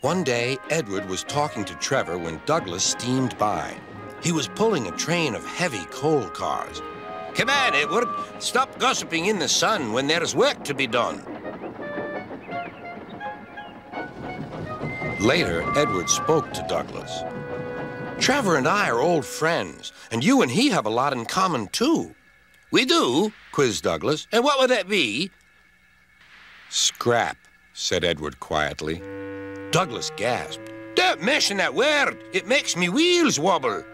One day, Edward was talking to Trevor when Douglas steamed by. He was pulling a train of heavy coal cars. Come on, Edward. Stop gossiping in the sun when there is work to be done. Later, Edward spoke to Douglas. Trevor and I are old friends, and you and he have a lot in common, too. We do? quizzed Douglas. And what would that be? Scrap, said Edward quietly. Douglas gasped. Don't mention that word. It makes me wheels wobble.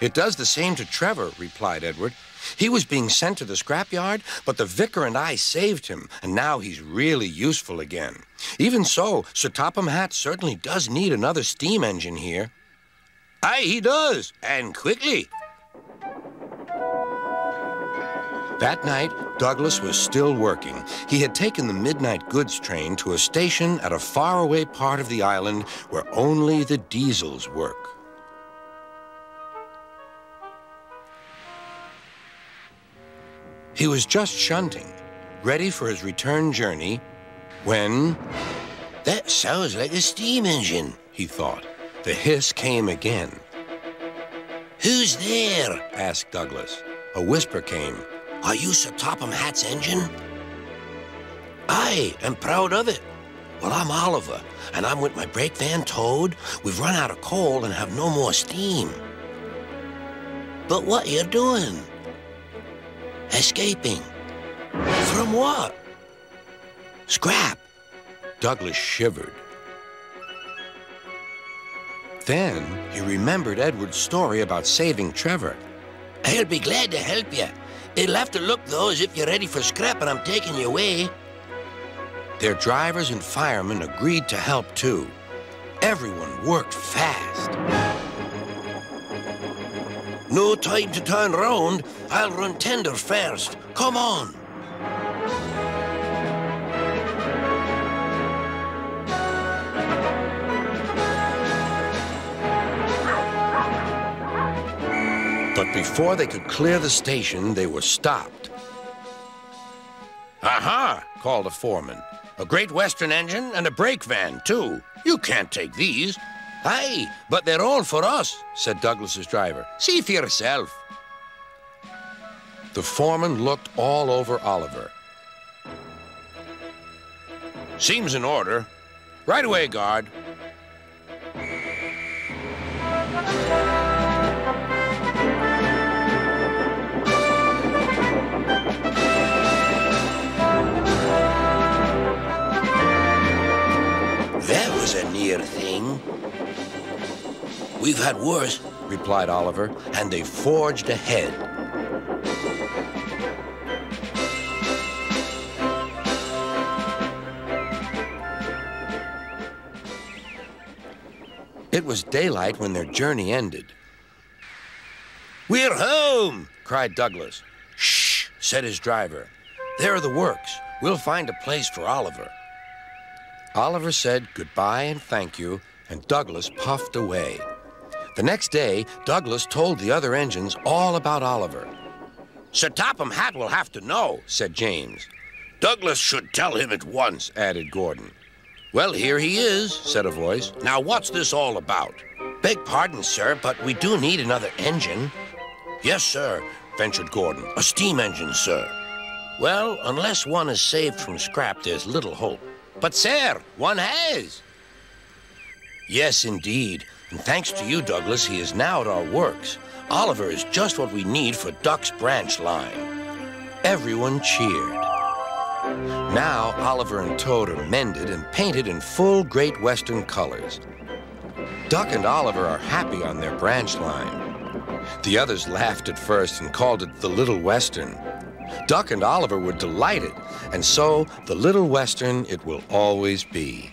It does the same to Trevor, replied Edward. He was being sent to the scrapyard, but the vicar and I saved him, and now he's really useful again. Even so, Sir Topham Hatt certainly does need another steam engine here. Aye, he does, and quickly. That night, Douglas was still working. He had taken the midnight goods train to a station at a faraway part of the island where only the diesels work. He was just shunting, ready for his return journey, when... That sounds like a steam engine, he thought. The hiss came again. Who's there? asked Douglas. A whisper came. Are you Sir Topham Hatt's engine? I am proud of it. Well, I'm Oliver, and I'm with my brake van Toad. We've run out of coal and have no more steam. But what are you doing? Escaping. From what? Scrap. Douglas shivered. Then he remembered Edward's story about saving Trevor. I'll be glad to help you. It'll have to look, though, as if you're ready for scrap and I'm taking you away. Their drivers and firemen agreed to help, too. Everyone worked fast. No time to turn round. I'll run tender first. Come on. But before they could clear the station, they were stopped. Aha, called a foreman. A Great Western engine and a brake van, too. You can't take these. Aye, but they're all for us, said Douglas's driver. See for yourself. The foreman looked all over Oliver. Seems in order. Right away, guard. We've had worse, replied Oliver, and they forged ahead. It was daylight when their journey ended. We're home, cried Douglas. Shh, said his driver. There are the works. We'll find a place for Oliver. Oliver said goodbye and thank you, and Douglas puffed away. The next day, Douglas told the other engines all about Oliver. Sir Topham Hatt will have to know, said James. Douglas should tell him at once, added Gordon. Well, here he is, said a voice. Now, what's this all about? Beg pardon, sir, but we do need another engine. Yes, sir, ventured Gordon. A steam engine, sir. Well, unless one is saved from scrap, there's little hope. But, sir, one has. Yes, indeed. And thanks to you, Douglas, he is now at our works. Oliver is just what we need for Duck's branch line. Everyone cheered. Now, Oliver and Toad are mended and painted in full Great Western colors. Duck and Oliver are happy on their branch line. The others laughed at first and called it the Little Western. Duck and Oliver were delighted, and so the Little Western it will always be.